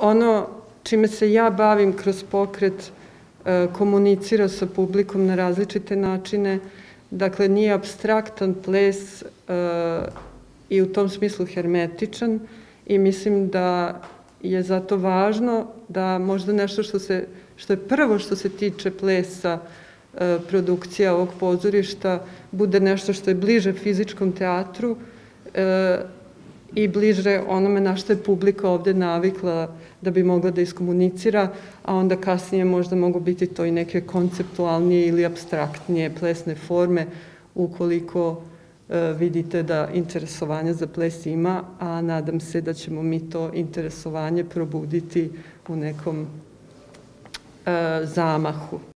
ono čime se ja bavim kroz pokret e, komunicira sa publikom na različite načine. Dakle, nije abstraktan ples e, i u tom smislu hermetičan i mislim da je zato važno da možda nešto što, se, što je prvo što se tiče plesa e, produkcija ovog pozorišta bude nešto što je bliže fizičkom teatru i bliže onome na što je publika ovde navikla da bi mogla da iskomunicira, a onda kasnije možda mogu biti to i neke konceptualnije ili abstraktnije plesne forme ukoliko e, vidite da interesovanja za ples ima, a nadam se da ćemo mi to interesovanje probuditi u nekom e, zamahu.